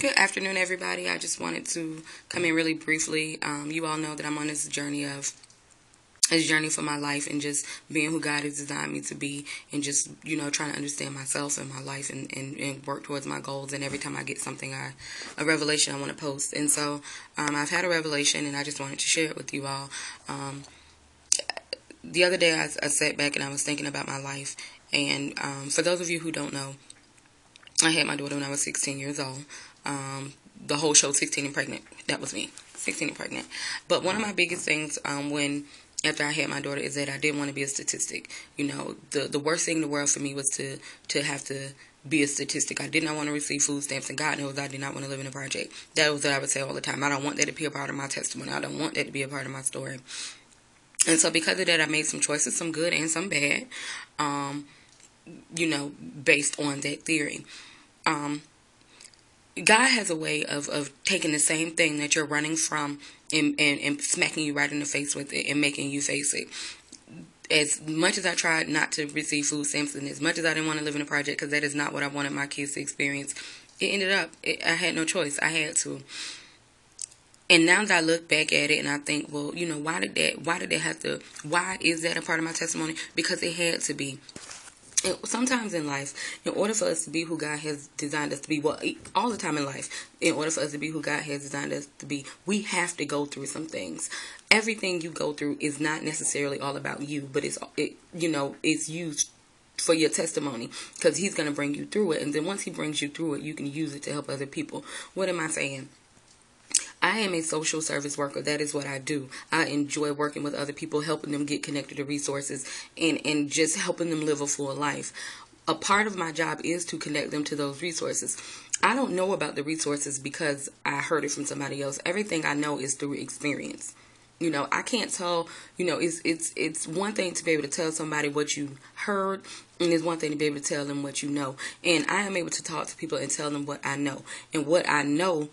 Good afternoon, everybody. I just wanted to come in really briefly. Um, you all know that I'm on this journey of this journey for my life and just being who God has designed me to be and just, you know, trying to understand myself and my life and, and, and work towards my goals. And every time I get something, I, a revelation I want to post. And so um, I've had a revelation and I just wanted to share it with you all. Um, the other day I, I sat back and I was thinking about my life. And um, for those of you who don't know, I had my daughter when I was 16 years old. Um, the whole show, 16 and Pregnant, that was me, 16 and Pregnant. But one of my biggest things um, when after I had my daughter is that I didn't want to be a statistic. You know, the the worst thing in the world for me was to to have to be a statistic. I did not want to receive food stamps, and God knows I did not want to live in a project. That was what I would say all the time. I don't want that to be a part of my testimony. I don't want that to be a part of my story. And so, because of that, I made some choices, some good and some bad. Um, you know, based on that theory. Um, God has a way of, of taking the same thing that you're running from and, and, and smacking you right in the face with it and making you face it. As much as I tried not to receive food stamps and as much as I didn't want to live in a project because that is not what I wanted my kids to experience, it ended up, it, I had no choice. I had to. And now that I look back at it and I think, well, you know, why did that, why did that have to, why is that a part of my testimony? Because it had to be sometimes in life, in order for us to be who God has designed us to be, well, all the time in life, in order for us to be who God has designed us to be, we have to go through some things. Everything you go through is not necessarily all about you, but it's it, you know, it's used for your testimony because He's going to bring you through it, and then once He brings you through it, you can use it to help other people. What am I saying? I am a social service worker. That is what I do. I enjoy working with other people, helping them get connected to resources and, and just helping them live a full life. A part of my job is to connect them to those resources. I don't know about the resources because I heard it from somebody else. Everything I know is through experience. You know, I can't tell, you know, it's it's it's one thing to be able to tell somebody what you heard and it's one thing to be able to tell them what you know. And I am able to talk to people and tell them what I know. And what I know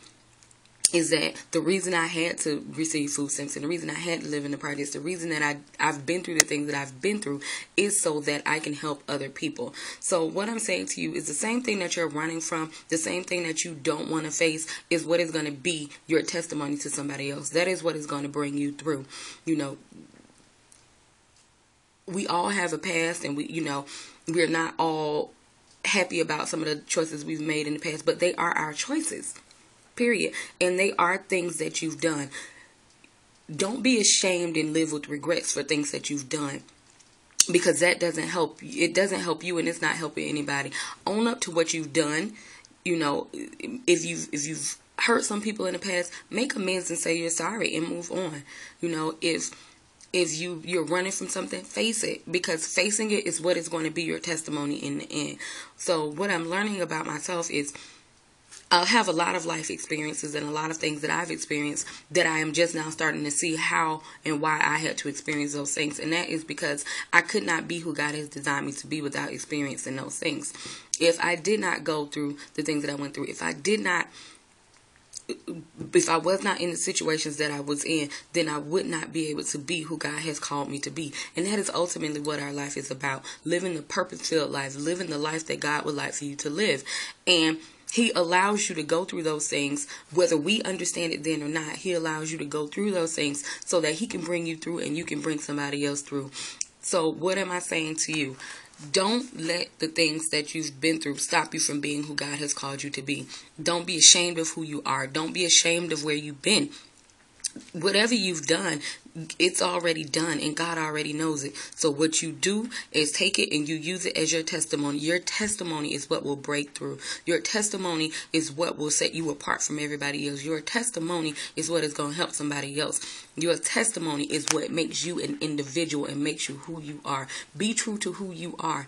is that the reason I had to receive food stamps and the reason I had to live in the projects, the reason that I I've been through the things that I've been through is so that I can help other people. So what I'm saying to you is the same thing that you're running from, the same thing that you don't want to face is what is going to be your testimony to somebody else. That is what is going to bring you through. You know, we all have a past and we, you know, we're not all happy about some of the choices we've made in the past, but they are our choices period. And they are things that you've done. Don't be ashamed and live with regrets for things that you've done because that doesn't help it doesn't help you and it's not helping anybody own up to what you've done you know if you've if you've hurt some people in the past make amends and say you're sorry and move on you know if if you you're running from something face it because facing it is what is going to be your testimony in the end so what i'm learning about myself is I have a lot of life experiences and a lot of things that I've experienced that I am just now starting to see how and why I had to experience those things. And that is because I could not be who God has designed me to be without experiencing those things. If I did not go through the things that I went through, if I did not if I was not in the situations that I was in, then I would not be able to be who God has called me to be. And that is ultimately what our life is about living the purpose filled life, living the life that God would like for you to live. And he allows you to go through those things, whether we understand it then or not. He allows you to go through those things so that He can bring you through and you can bring somebody else through. So, what am I saying to you? Don't let the things that you've been through stop you from being who God has called you to be. Don't be ashamed of who you are. Don't be ashamed of where you've been whatever you've done, it's already done and God already knows it. So what you do is take it and you use it as your testimony. Your testimony is what will break through. Your testimony is what will set you apart from everybody else. Your testimony is what is going to help somebody else. Your testimony is what makes you an individual and makes you who you are. Be true to who you are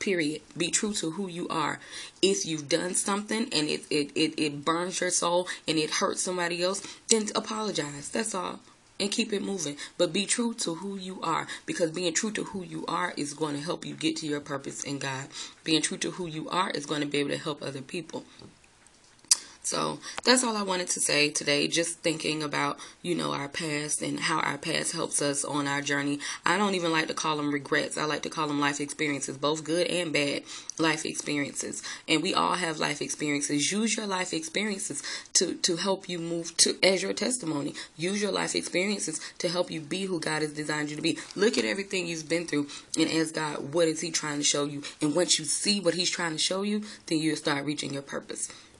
period be true to who you are if you've done something and it, it, it, it burns your soul and it hurts somebody else then apologize that's all and keep it moving. But be true to who you are because being true to who you are is going to help you get to your purpose in god. Being true to who you are is going to be able to help other people So that's all I wanted to say today. Just thinking about, you know, our past and how our past helps us on our journey. I don't even like to call them regrets. I like to call them life experiences, both good and bad life experiences. And we all have life experiences. Use your life experiences to, to help you move to as your testimony. Use your life experiences to help you be who God has designed you to be. Look at everything you've been through and ask God, what is He trying to show you? And once you see what He's trying to show you, then you'll start reaching your purpose.